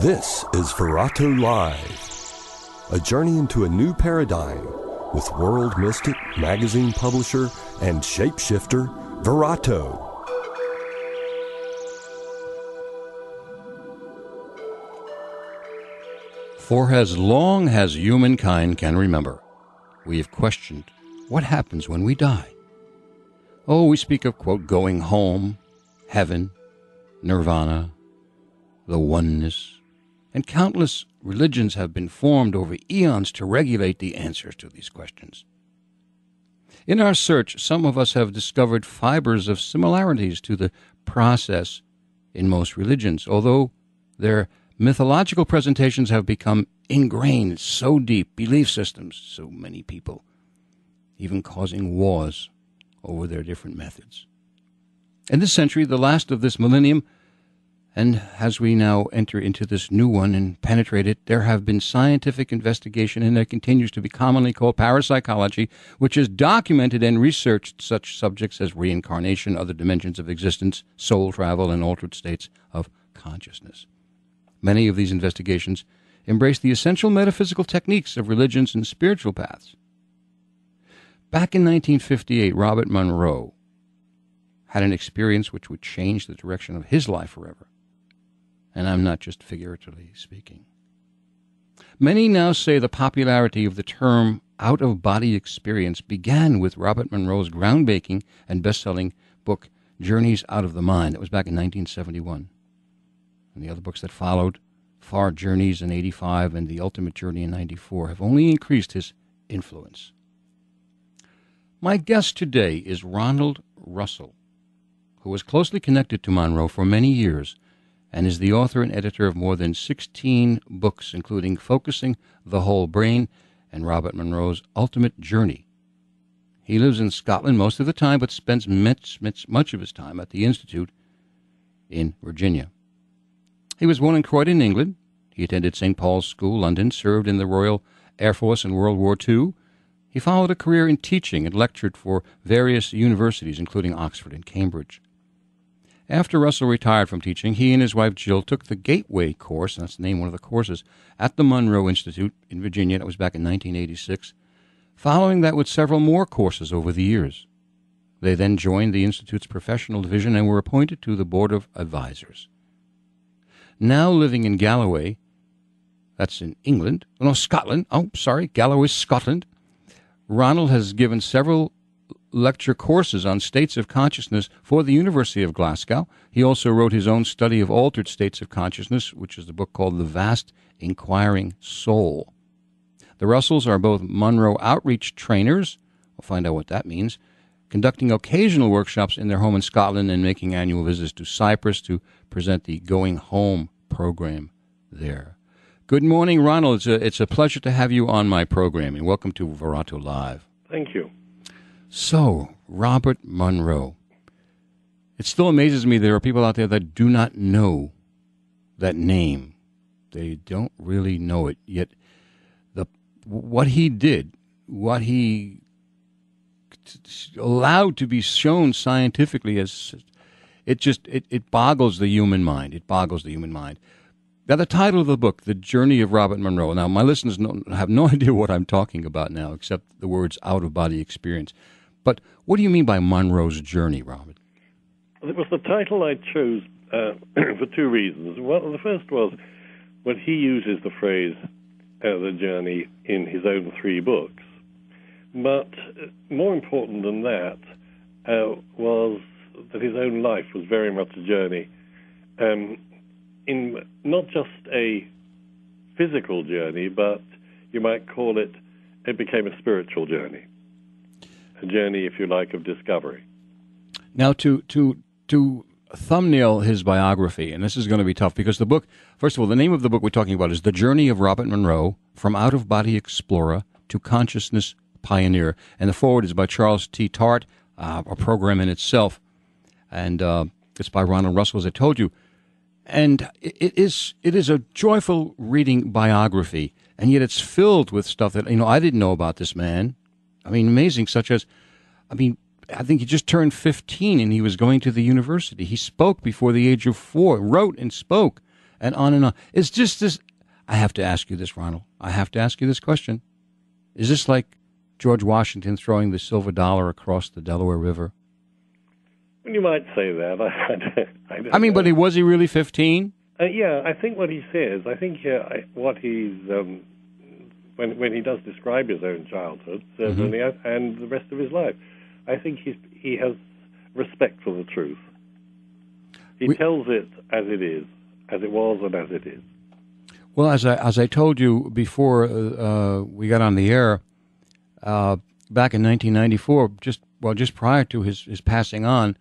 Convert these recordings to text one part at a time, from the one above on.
This is Virato Live, a journey into a new paradigm with world mystic, magazine publisher, and shapeshifter Virato. For as long as humankind can remember, we have questioned what happens when we die. Oh, we speak of, quote, going home, heaven, nirvana, the oneness, and countless religions have been formed over eons to regulate the answers to these questions. In our search, some of us have discovered fibers of similarities to the process in most religions, although their mythological presentations have become ingrained so deep, belief systems, so many people, even causing wars over their different methods. In this century, the last of this millennium, and as we now enter into this new one and penetrate it, there have been scientific investigation, and there continues to be commonly called parapsychology, which has documented and researched such subjects as reincarnation, other dimensions of existence, soul travel, and altered states of consciousness. Many of these investigations embrace the essential metaphysical techniques of religions and spiritual paths. Back in 1958, Robert Monroe had an experience which would change the direction of his life forever and I'm not just figuratively speaking. Many now say the popularity of the term out of body experience began with Robert Monroe's groundbreaking and best selling book, Journeys Out of the Mind. That was back in 1971. And the other books that followed, Far Journeys in 85 and The Ultimate Journey in 94, have only increased his influence. My guest today is Ronald Russell, who was closely connected to Monroe for many years and is the author and editor of more than 16 books, including Focusing the Whole Brain and Robert Monroe's Ultimate Journey. He lives in Scotland most of the time, but spends much, much, much of his time at the Institute in Virginia. He was born in Croydon, England. He attended St. Paul's School, London, served in the Royal Air Force in World War II. He followed a career in teaching and lectured for various universities, including Oxford and Cambridge. After Russell retired from teaching, he and his wife Jill took the Gateway course, that's the name of one of the courses, at the Monroe Institute in Virginia. That was back in 1986. Following that with several more courses over the years. They then joined the Institute's professional division and were appointed to the Board of Advisors. Now living in Galloway, that's in England, oh, no, Scotland, oh, sorry, Galloway, Scotland, Ronald has given several lecture courses on states of consciousness for the University of Glasgow. He also wrote his own study of altered states of consciousness, which is the book called The Vast Inquiring Soul. The Russells are both Monroe outreach trainers. We'll find out what that means. Conducting occasional workshops in their home in Scotland and making annual visits to Cyprus to present the Going Home program there. Good morning, Ronald. It's a, it's a pleasure to have you on my program, and welcome to Virato Live. Thank you. So, Robert Monroe. It still amazes me there are people out there that do not know that name. They don't really know it. Yet, the what he did, what he allowed to be shown scientifically as it just it, it boggles the human mind. It boggles the human mind. Now, the title of the book, The Journey of Robert Monroe. Now, my listeners have no idea what I'm talking about now, except the words out of body experience. But what do you mean by Monroe's journey, Robert? It was the title I chose uh, for two reasons. Well, the first was when he uses the phrase uh, the journey in his own three books. But uh, more important than that uh, was that his own life was very much a journey, um, in not just a physical journey, but you might call it, it became a spiritual journey a journey, if you like, of discovery. Now, to to to thumbnail his biography, and this is going to be tough because the book, first of all, the name of the book we're talking about is The Journey of Robert Monroe from Out of Body Explorer to Consciousness Pioneer. And the forward is by Charles T. Tart, uh, a program in itself. And uh, it's by Ronald Russell, as I told you. and it is it is a joyful reading biography, and yet it's filled with stuff that you know I didn't know about this man. I mean, amazing, such as, I mean, I think he just turned 15 and he was going to the university. He spoke before the age of four, wrote and spoke, and on and on. It's just this. I have to ask you this, Ronald. I have to ask you this question. Is this like George Washington throwing the silver dollar across the Delaware River? You might say that. I, I, I mean, know. but he was he really 15? Uh, yeah, I think what he says, I think uh, what he's um, when when he does describe his own childhood, certainly, mm-hmm. and the rest of his life, I think he's he has respect for the truth. He we, tells it as it is, as it was, and as it is. Well, as I as I told you before uh, uh we got on the air, uh, back in 1994, just well, just prior to his his passing on,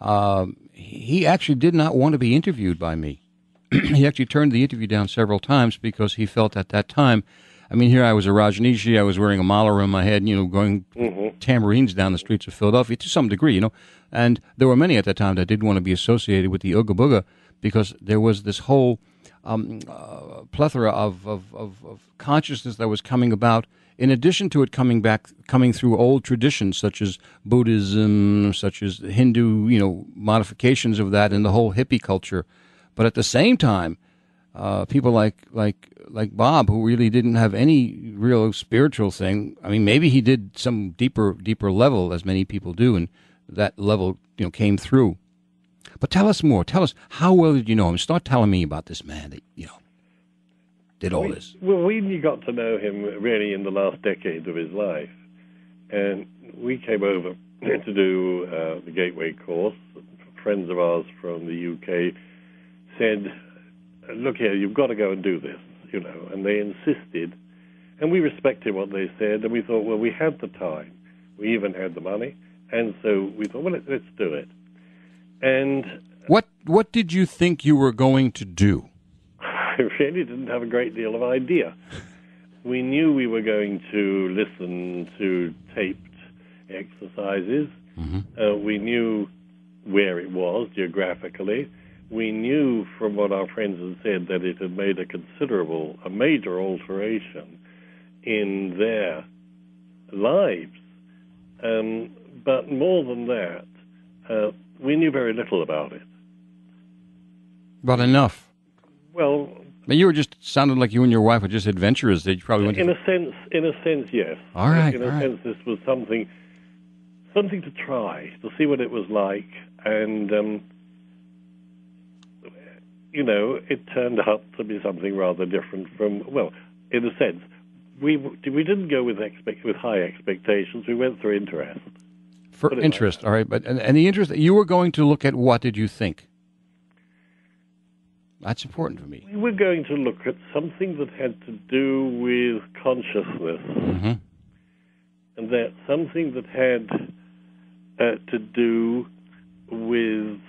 uh, he actually did not want to be interviewed by me. he actually turned the interview down several times because he felt at that time. I mean, here I was a Rajneeshi. I was wearing a mala around my head, you know, going mm-hmm. tambourines down the streets of Philadelphia to some degree, you know. And there were many at that time that didn't want to be associated with the Ooga Booga because there was this whole um, uh, plethora of, of, of, of consciousness that was coming about in addition to it coming back, coming through old traditions such as Buddhism, such as Hindu, you know, modifications of that, and the whole hippie culture, but at the same time, uh, people like like like Bob, who really didn't have any real spiritual thing. I mean, maybe he did some deeper deeper level, as many people do, and that level, you know, came through. But tell us more. Tell us how well did you know him? Start telling me about this man that you know did all we, this? Well, we got to know him really in the last decade of his life, and we came over to do uh, the Gateway course. Friends of ours from the UK said, "Look here, you've got to go and do this," you know, and they insisted, and we respected what they said, and we thought, well, we had the time, we even had the money, and so we thought, well, let's do it. And what what did you think you were going to do? I really didn't have a great deal of idea. We knew we were going to listen to taped exercises. Mm-hmm. Uh, we knew where it was geographically. We knew from what our friends had said that it had made a considerable, a major alteration in their lives. Um, but more than that, uh, we knew very little about it. But enough. Well, you were just sounded like you and your wife were just adventurers. That you probably went. In a sense, in a sense, yes. All right. In a all sense, right. this was something, something to try to see what it was like, and um, you know, it turned out to be something rather different from. Well, in a sense, we we didn't go with expect with high expectations. We went through interest. For interest, like all right. But and, and the interest you were going to look at what did you think? That's important for me. We were going to look at something that had to do with consciousness. Mm-hmm. And that something that had uh, to do with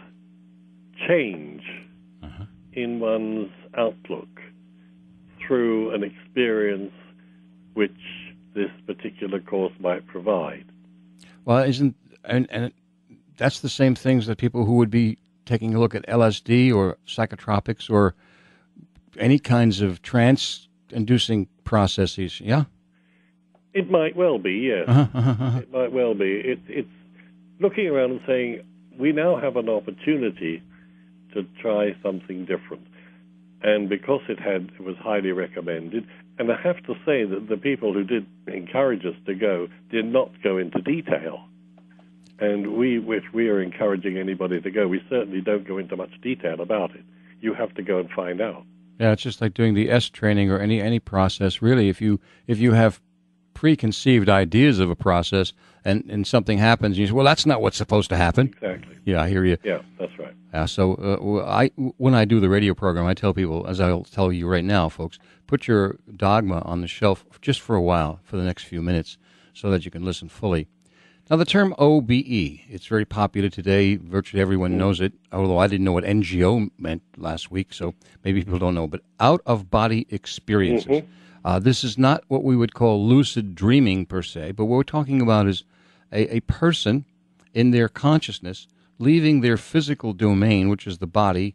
change uh-huh. in one's outlook through an experience which this particular course might provide. Well, isn't and and that's the same things that people who would be taking a look at LSD or psychotropics or any kinds of trance inducing processes, yeah? It might well be, yes. Uh-huh, uh-huh, uh-huh. It might well be. It, it's looking around and saying, we now have an opportunity to try something different. And because it had it was highly recommended, and I have to say that the people who did encourage us to go did not go into detail and we, which we are encouraging anybody to go, we certainly don't go into much detail about it. You have to go and find out. Yeah, it's just like doing the S training or any any process. Really, if you if you have preconceived ideas of a process and, and something happens, you say, well, that's not what's supposed to happen. Exactly. Yeah, I hear you. Yeah, that's right. Yeah, so uh, I when I do the radio program, I tell people, as I'll tell you right now, folks, put your dogma on the shelf just for a while, for the next few minutes, so that you can listen fully. Now, the term OBE, it's very popular today. Virtually everyone knows it, although I didn't know what NGO meant last week, so maybe people don't know. But out of body experiences. Mm-hmm. Uh, this is not what we would call lucid dreaming per se, but what we're talking about is a, a person in their consciousness leaving their physical domain, which is the body,